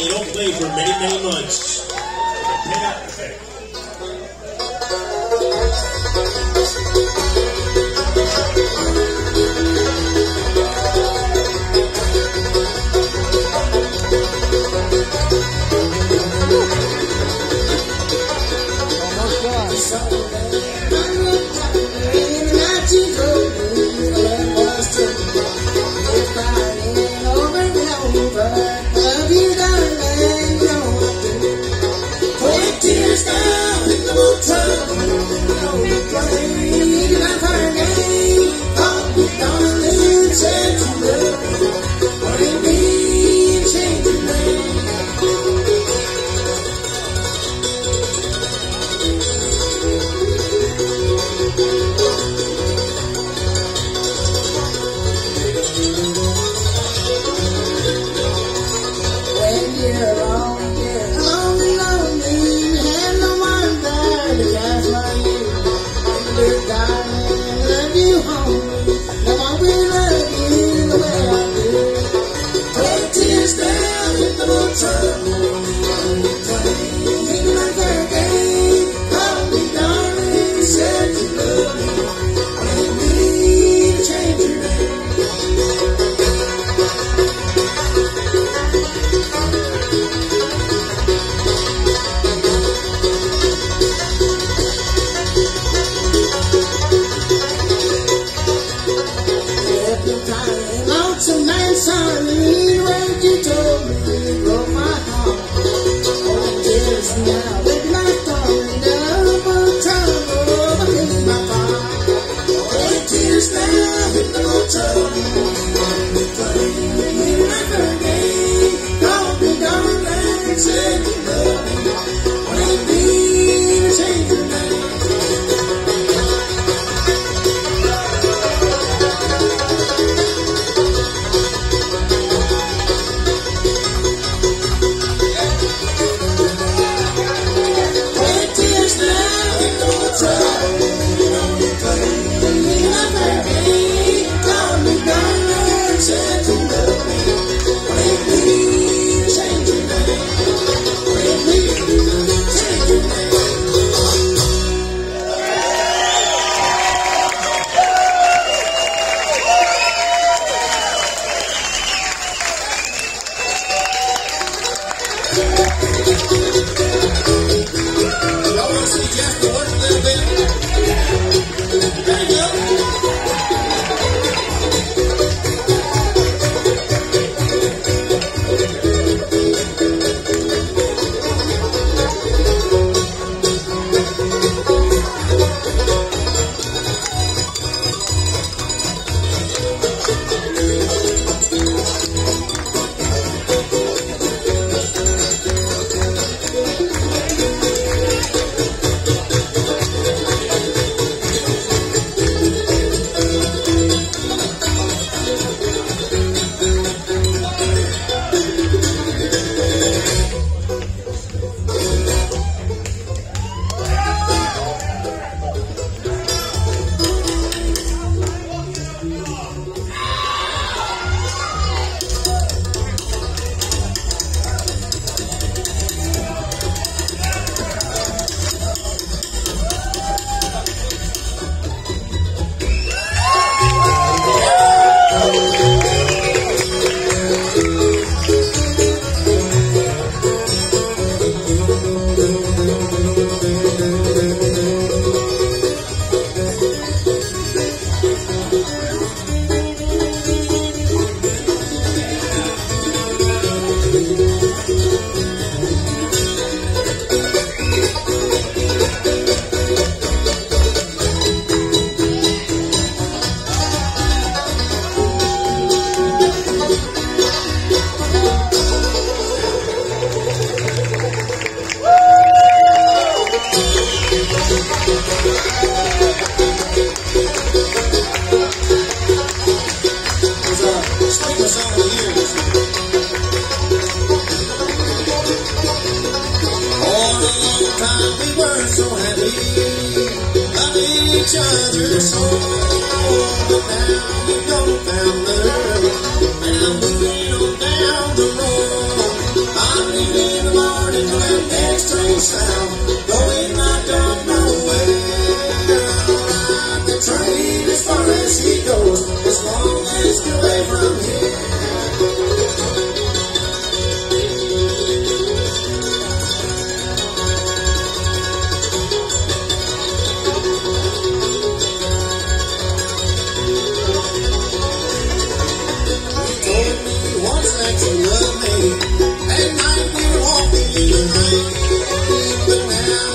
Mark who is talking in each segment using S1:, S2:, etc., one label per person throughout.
S1: you
S2: don't play for many, many months.
S3: just like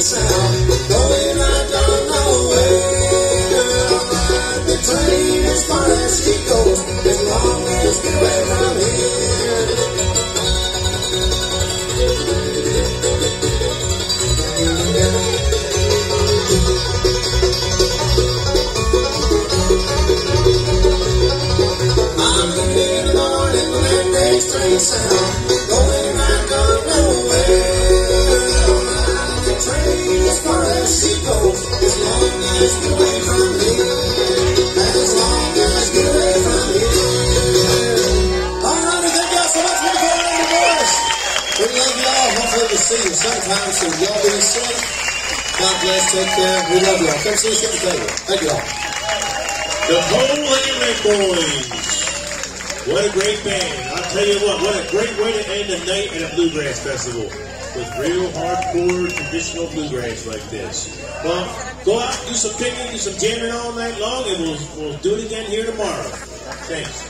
S3: yourself. hands and
S1: well being safe. God bless, take care. We love y'all. Come see us at the table. Thank y'all.
S4: The Holy Boys. What a great band. I'll tell you what, what a great way to end a night at a bluegrass festival with real hardcore traditional bluegrass like this. Well, go out, do some picking, do some jamming all night long, and we'll, we'll do it again here tomorrow. Thanks.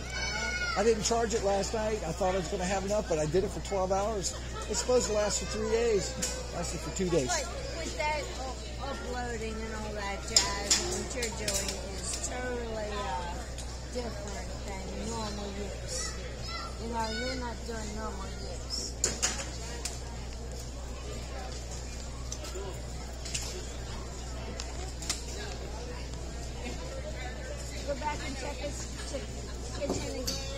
S5: I didn't charge it last night. I thought I was going to have enough, but I did it for 12 hours. It's supposed to last for three days. Lasted for two days.
S2: But with that u- uploading and all that jazz, what you're doing is totally uh, different than normal use. You know, you're not doing normal use. Go back and check this ch- kitchen again,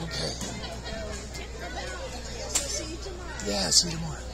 S5: Okay.
S2: So see you tomorrow.
S5: Yeah, see you tomorrow.